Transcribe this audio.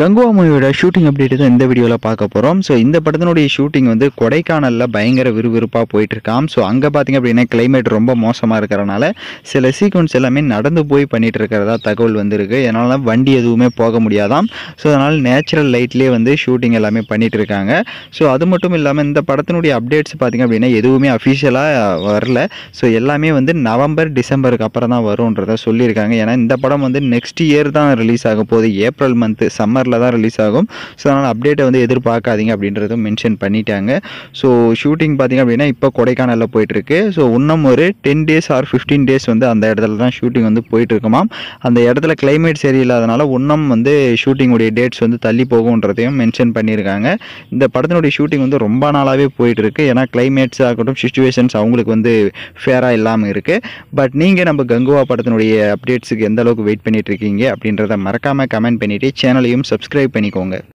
கங்குவா மூவியோட shooting update தான் இந்த வீடியோவில் பார்க்க போகிறோம் ஸோ இந்த படத்தினுடைய ஷூட்டிங் வந்து கொடைக்கானலில் பயங்கர விறுவிறுப்பாக போயிட்டுருக்கான் ஸோ அங்கே பார்த்தீங்க அப்படின்னா கிளைமேட் ரொம்ப மோசமாக இருக்கிறனால சில சீக்வன்ஸ் எல்லாமே நடந்து போய் பண்ணிட்டு இருக்கிறதா தகவல் வந்திருக்கு. அதனால வண்டி எதுவுமே போக முடியாதாம். ஸோ அதனால் நேச்சுரல் லைட்லேயே வந்து ஷூட்டிங் எல்லாமே பண்ணிட்டு இருக்காங்க. ஸோ அது மட்டும் இல்லாமல் இந்த படத்தினுடைய அப்டேட்ஸ் பார்த்தீங்க அப்படின்னா எதுவுமே அஃபிஷியலாக வரல. ஸோ எல்லாமே வந்து நவம்பர் டிசம்பருக்கு அப்புறம் தான் வரும்ன்றத சொல்லியிருக்காங்க. ஏன்னா இந்த படம் வந்து நெக்ஸ்ட் இயர் தான் ரிலீஸ் ஆக போகுது. ஏப்ரல் மந்த் சம்மரில் தான் ரிலீஸ் ஆகும். ஸோ அதனால் அப்டேட்டை வந்து எதிர்பார்க்காதீங்க அப்படின்றதும் மென்ஷன் பண்ணிட்டாங்க. ஸோ ஷூட்டிங் பார்த்தீங்க அப்படின்னா இப்போ கொடைக்கானலில் போயிட்டுருக்கு. ஸோ இன்னும் ஒரு ten days or fifteen days வந்து அந்த இடத்துல தான் ஷூட்டிங் வந்து போயிட்டுருக்குமாம் அந்த இடத்துல கிளைமேட் சரியில்லாதனால இன்னும் வந்து ஷூட்டிங்குடைய டேட்ஸ் வந்து தள்ளி போகுன்றதையும் மென்ஷன் பண்ணியிருக்காங்க. இந்த படத்தினுடைய ஷூட்டிங் வந்து ரொம்ப நாளாகவே போயிட்டுருக்கு. ஏன்னா கிளைமேட்ஸ் ஆகட்டும் சுச்சுவேஷன்ஸ் அவங்களுக்கு வந்து ஃபேராக இல்லாமல் இருக்குது பட் நீங்கள் நம்ம கங்குவா படத்தினுடைய அப்டேட்ஸுக்கு எந்த அளவுக்கு வெயிட் பண்ணிட்டு இருக்கீங்க அப்படின்றத மறக்காமல் கமெண்ட் பண்ணிவிட்டு சேனலையும் சப்ஸ்கிரைப் பண்ணிக்கோங்க.